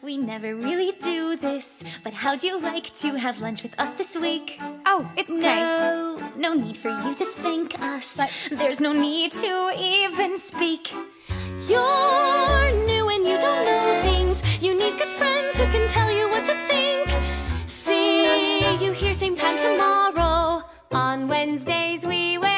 We never really do this, but how'd you like to have lunch with us this week? Oh, it's okay. No, no need for you to thank us. But there's no need to even speak. You're new and you don't know things. You need good friends who can tell you what to think. See you here same time tomorrow. On Wednesdays we will.